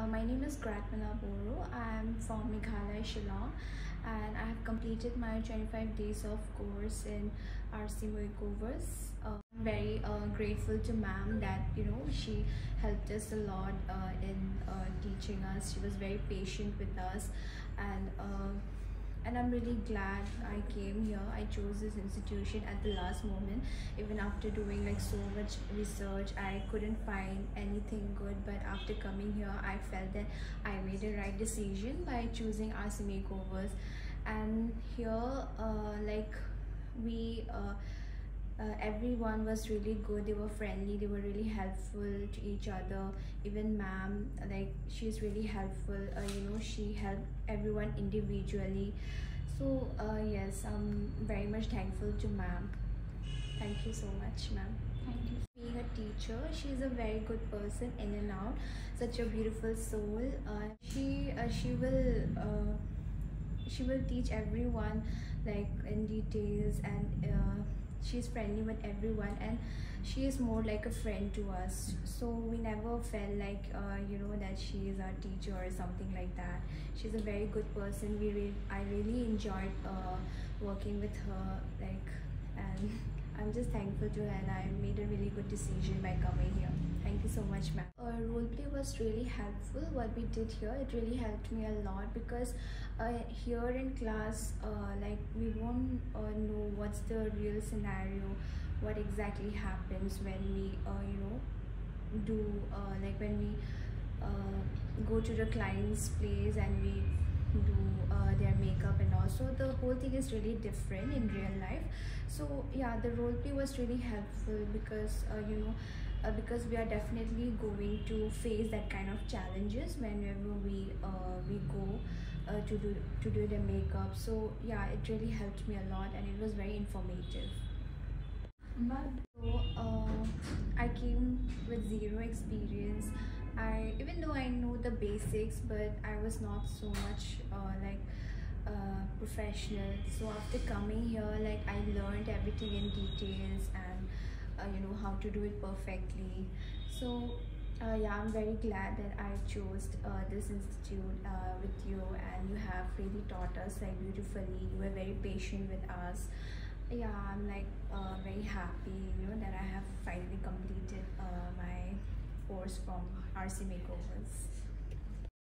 Uh, my name is Gratmila Boro. I am from Meghalaya, Shillong, and I have completed my 25 days of course in RC Makeovers. Uh, I'm very uh, grateful to ma'am that you know she helped us a lot uh, in uh, teaching us. She was very patient with us, and and I'm really glad I came here. I chose this institution at the last moment. Even after doing like so much research, I couldn't find anything good. But after coming here, I felt that I made the right decision by choosing RC Makeovers. And here, uh, like we. Uh, uh, everyone was really good. They were friendly. They were really helpful to each other. Even ma'am like she's really helpful. Uh, you know she helped everyone individually. So uh, yes i'm very much thankful to ma'am. Thank you so much ma'am. Thank you. Being a teacher she's a very good person in and out. Such a beautiful soul. Uh, she uh, she will uh, she will teach everyone like in details and uh, she's friendly with everyone and she is more like a friend to us. So we never felt like uh, you know that she is our teacher or something like that. She's a very good person. We re- i really enjoyed uh, working with her like and i'm just thankful to her and i made a really good decision by coming here. Thank you so much ma'am. Role play was really helpful what we did here. It really helped me a lot because uh, here in class uh, like we won't uh, know what's the real scenario what exactly happens when we uh, you know do uh, like when we uh, go to the client's place and we do their makeup also the whole thing is really different in real life. So yeah the role play was really helpful because uh, you know uh, because we are definitely going to face that kind of challenges whenever we uh, we go uh, to do to do the makeup. So yeah it really helped me a lot and it was very informative. So uh, I came with zero experience. I even though I know the basics but I was not so much uh, like professional. So after coming here like I learned everything in details and uh, you know how to do it perfectly. So uh, yeah i'm very glad that i chose uh, this institute uh, with you and you have really taught us like beautifully. You were very patient with us. Yeah i'm like uh, very happy you know that i have finally completed my course from rc makeovers